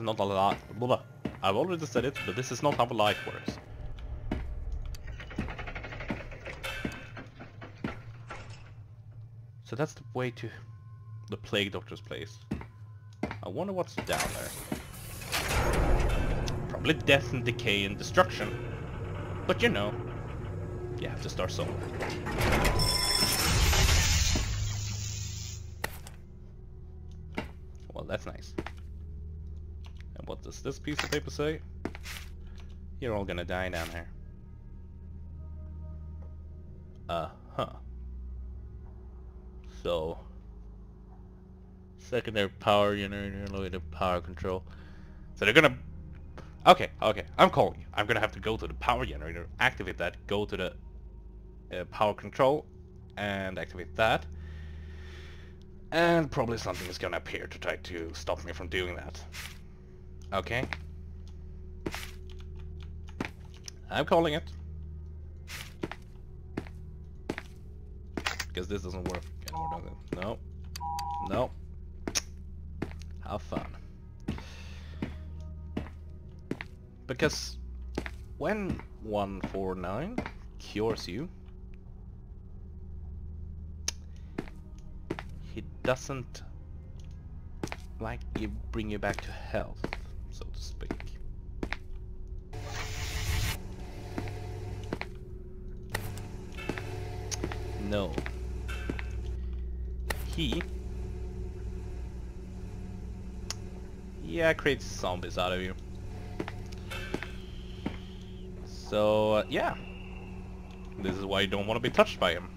is not a lot. I've already said it, but this is not how life works. So that's the way to the Plague Doctor's place. I wonder what's down there. Probably death and decay and destruction. But you know, you have to start somewhere. Well, that's nice. Does this piece of paper say? You're all gonna die down here. Uh-huh. So, secondary power generator, power control. So they're gonna... Okay, okay, I'm calling you. I'm gonna have to go to the power generator, activate that, go to the uh, power control, and activate that. And probably something is gonna appear to try to stop me from doing that. Okay. I'm calling it. Because this doesn't work anymore, does it? No. No. Have fun. Because when 149 cures you, he doesn't like you bring you back to health, No. He yeah, creates zombies out of you. So, uh, yeah. This is why you don't want to be touched by him.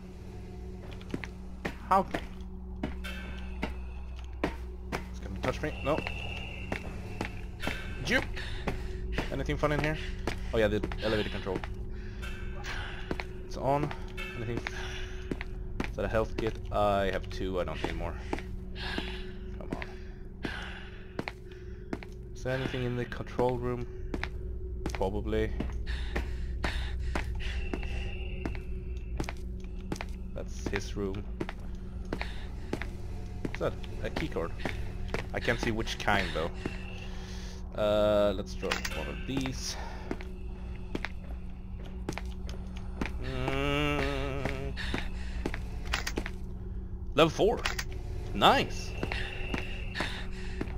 How? It's gonna touch me? No. Juke! Anything fun in here? Oh yeah, the elevator control. It's on. Anything? Is that a health kit? I have two, I don't need more. Come on. Is there anything in the control room? Probably. That's his room. What's that? A keycard. I can't see which kind though. Uh, let's draw one of these. Level 4. Nice.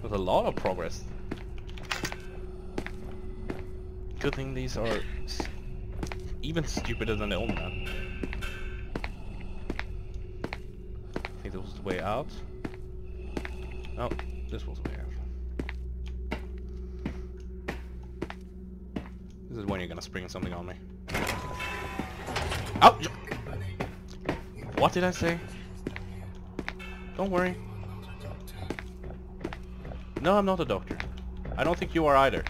There's a lot of progress. Good thing these are even stupider than the old man. I think this was the way out. Oh, this was the way out. This is when you're gonna spring something on me. Oh! What did I say? Don't worry. No, I'm not a doctor. I don't think you are either.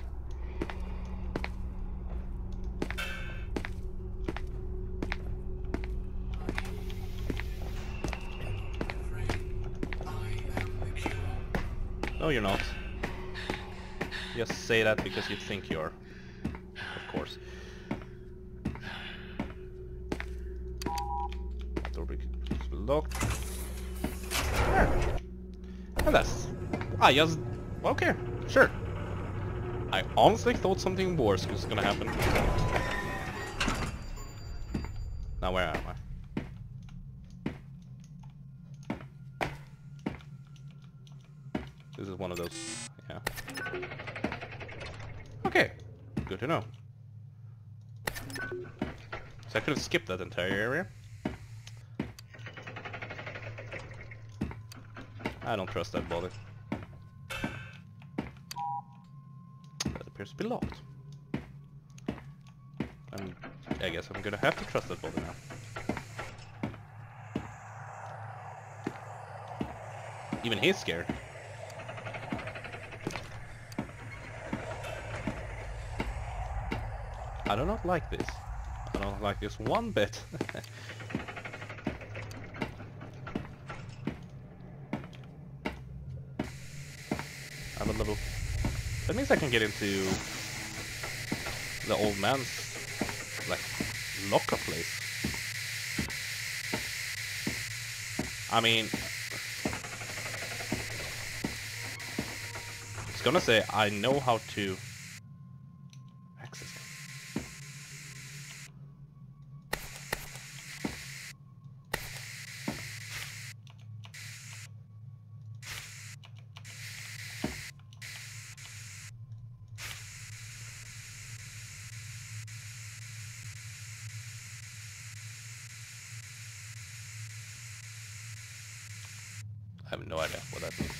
No, you're not. Just say that because you think you're. Of course. Ah, I just... Okay, sure. I honestly thought something worse was gonna happen. Now where am I? This is one of those, yeah. Okay, good to know. So I could have skipped that entire area. I don't trust that body. Appears to be locked. And I guess I'm gonna have to trust that body now. Even he's scared. I do not like this. I don't like this one bit. I'm a little... That means I can get into the old man's, like, locker place. I mean... It's gonna say I know how to have no idea what that means.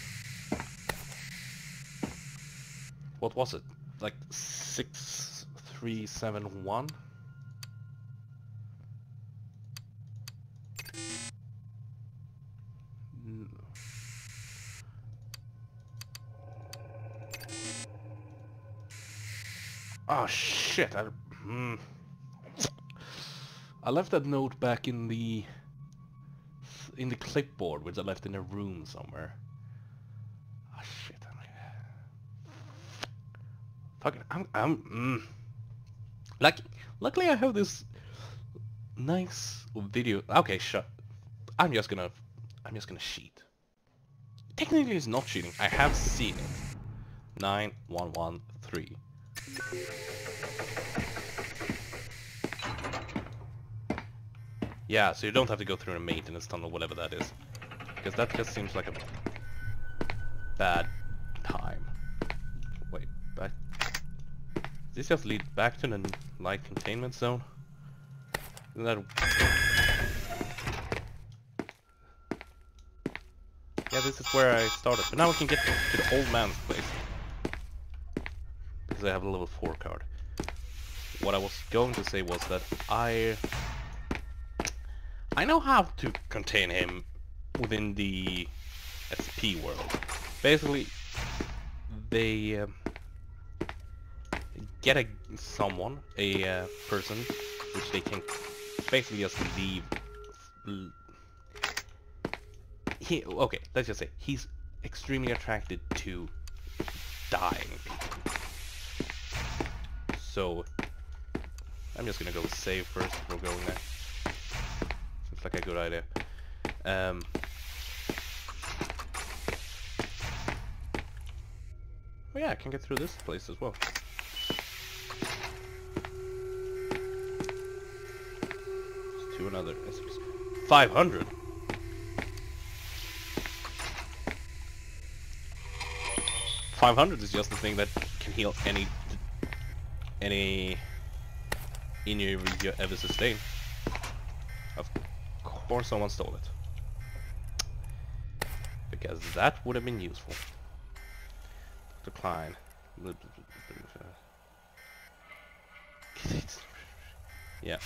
What was it? Like six three seven one? Oh shit! I, hmm. I left that note back in the in the clipboard, which I left in a room somewhere. Oh shit! I'm fucking. I'm. I'm. Mm. Like, luckily I have this nice video. Okay, shut. I'm just gonna. I'm just gonna cheat. Technically, it's not cheating. I have seen it. Nine one one three. Yeah, so you don't have to go through a maintenance tunnel, whatever that is. Because that just seems like a bad time. Wait, back... Does this just lead back to the light containment zone? Isn't that... Yeah, this is where I started. But now we can get to the old man's place. Because I have a level 4 card. What I was going to say was that I I know how to contain him within the SCP world. Basically, they uh, get a someone, a uh, person, which they can basically just leave. He okay. Let's just say he's extremely attracted to dying people. So I'm just gonna go save first before going there like a good idea. Um, oh yeah, I can get through this place as well. to another. 500? Five hundred is just the thing that can heal any any injury you ever sustain or someone stole it. Because that would have been useful. Decline. yeah.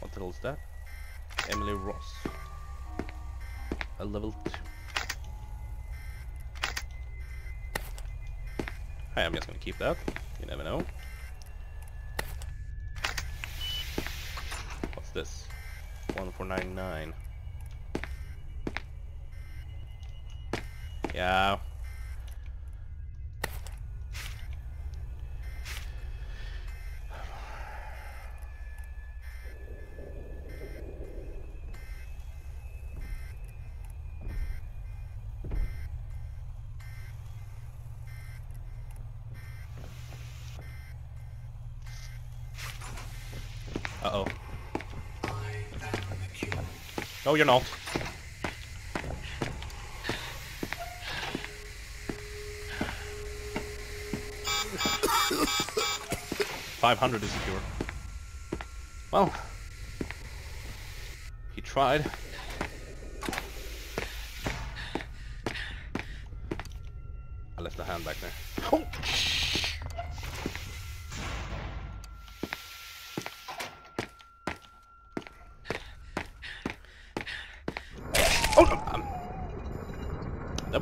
What the hell is that? Emily Ross. A level 2. Hey, I'm just gonna keep that. You never know. This? 1499. Yeah. No, you're not. Five hundred is secure. Well, he tried. I left the hand back there. Oh!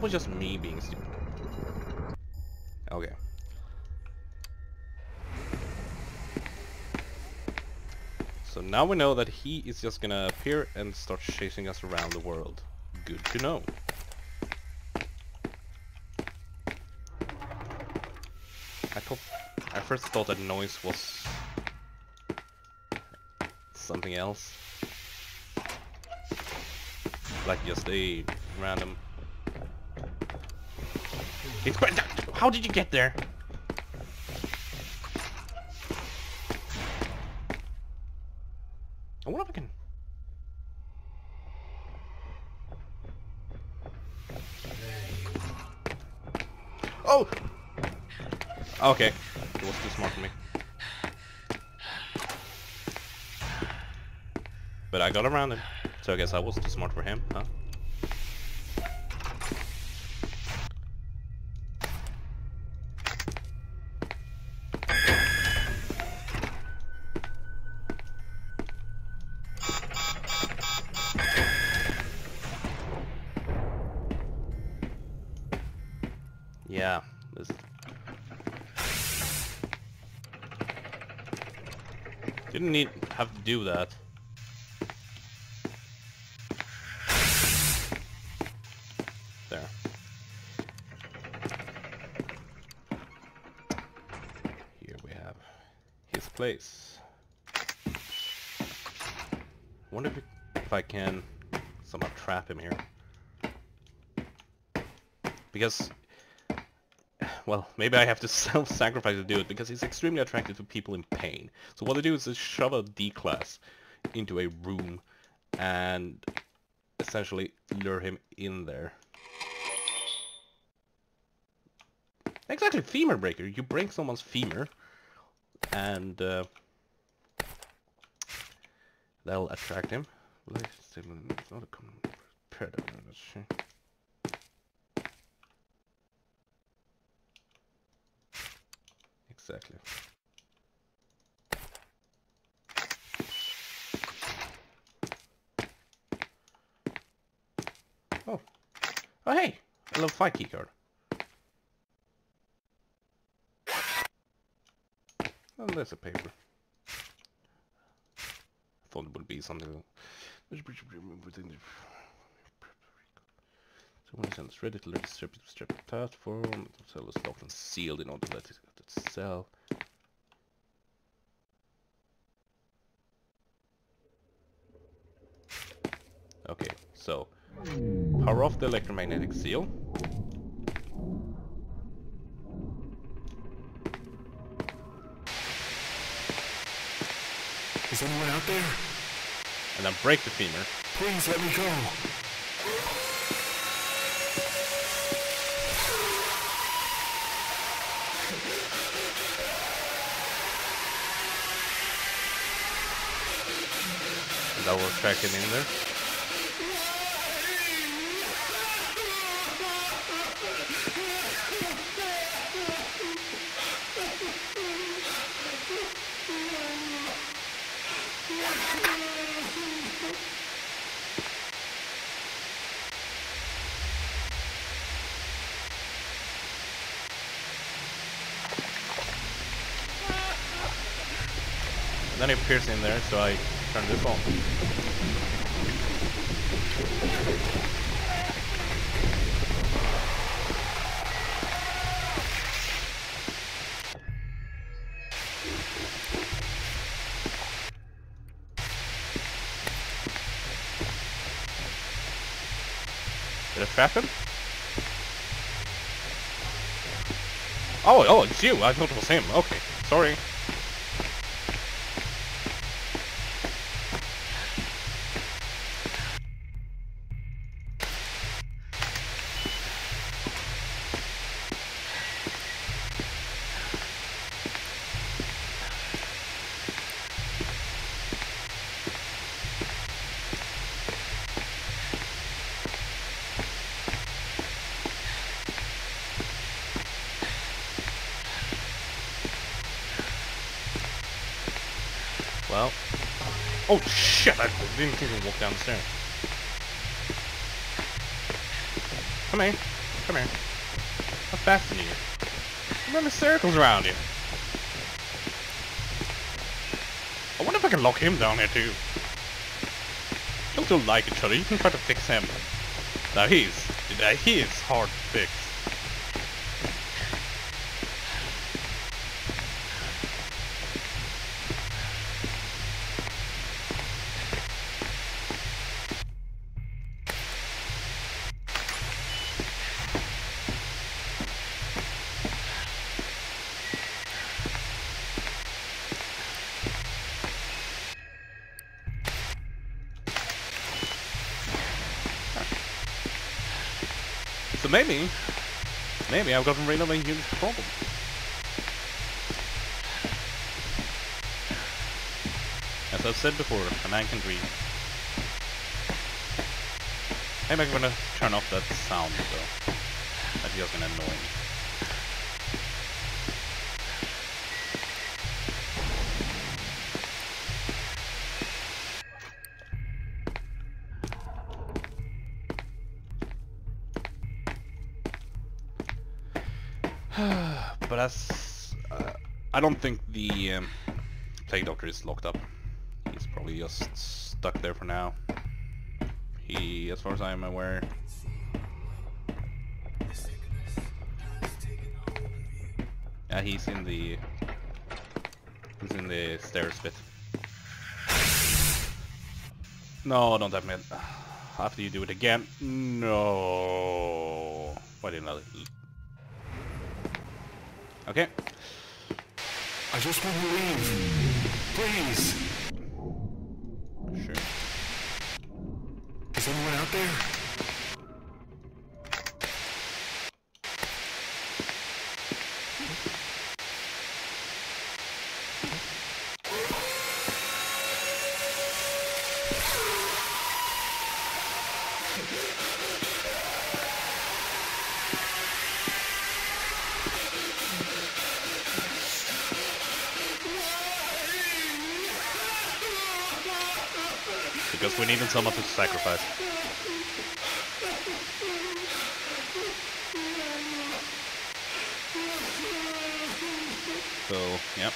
was just me being stupid. Okay. So now we know that he is just gonna appear and start chasing us around the world. Good to know. I thought I first thought that noise was something else. Like just a random It's quite. How did you get there? I wonder if I can. Oh! Okay. It was too smart for me. But I got around him. So I guess I was too smart for him, huh? Didn't need have to do that. There. Here we have his place. Wonder if, if I can somehow trap him here. Because well, maybe I have to self-sacrifice to do it because he's extremely attracted to people in pain. So what I do is just shove a D-class into a room and essentially lure him in there. Exactly, femur breaker. You break someone's femur and uh, that'll attract him. It's not a predator. Exactly. Oh. Oh, hey! A little fight key card. Oh, there's a paper. I thought it would be something. Someone sends ready to let the strip, platform. The cell is locked and sealed in order let it, sell. Okay, so power off the electromagnetic seal. Is anyone out there? And then break the femur. Please let me go. Will track it in there. Then it appears in there, so I turn this on. Did I trap him? Oh, oh, it's you. I thought it was him. Okay, sorry. Oh shit! I didn't even walk down the stairs. Come here. Come here. How fast are you? I'm running circles around you. I wonder if I can lock him down here too. Don't you like each other? You can try to fix him. Now he's, now he is hard to fix. So maybe, maybe I've gotten rid of a huge problem. As I've said before, a man can dream. Maybe I'm gonna turn off that sound though. That's just gonna annoy me. but as uh, I don't think the um, plague doctor is locked up. He's probably just stuck there for now. He, as far as I am aware, yeah, he's in the he's in the stairs bit. No, don't admit. After you do it again. No. Why didn't I? Okay. I just want to leave. Please. Sure. Is anyone out there? We needed someone to sacrifice. So, yep.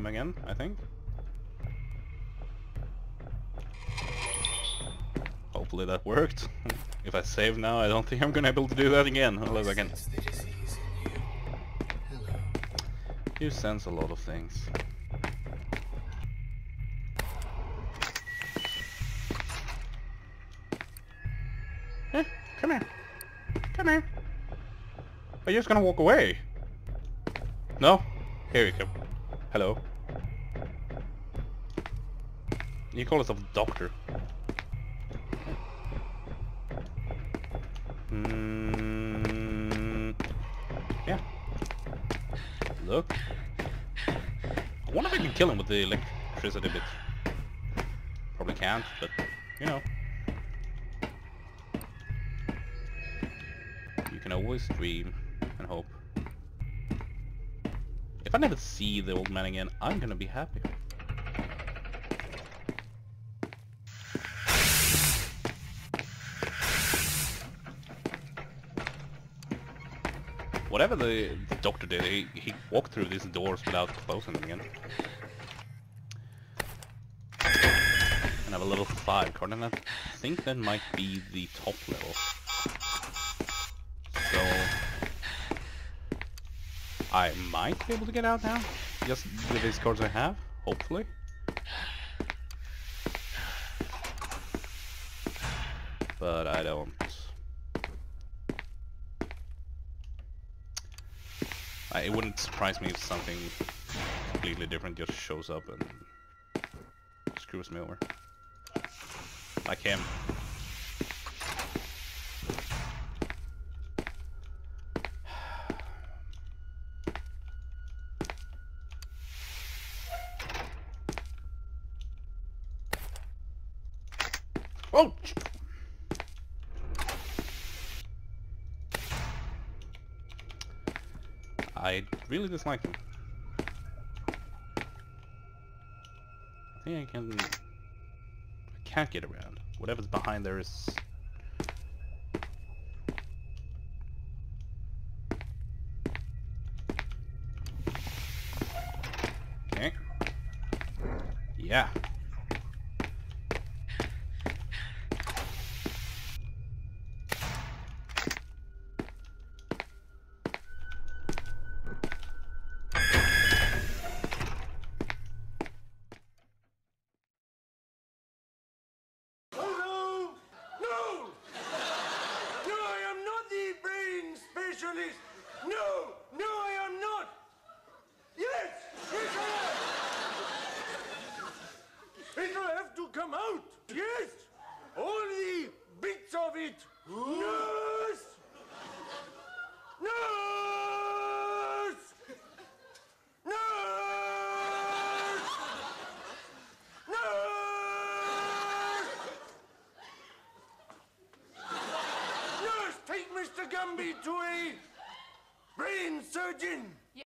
Him again, I think. Hopefully that worked. if I save now, I don't think I'm gonna be able to do that again, unless I can. You sense a lot of things. Eh, come here. Come here. Are you just gonna walk away? No? Here you come. Hello. You call yourself doctor. Mm, yeah. Look. I wonder if I can kill him with the electricity bit. Probably can't, but you know. You can always dream and hope. If I never see the old man again, I'm gonna be happy. Whatever the, doctor did, he, he walked through these doors without closing them again. And I have a level 5 card, and I think that might be the top level. So... I might be able to get out now, just with these cards I have, hopefully. But I don't. It wouldn't surprise me if something completely different just shows up and screws me over. Like him. I really dislike him. I think I can... I can't get around. Whatever's behind there is... Okay. Yeah. Yes! All the bits of it! Nurse! Nurse! Nurse! Nurse! Gumby to brain surgeon!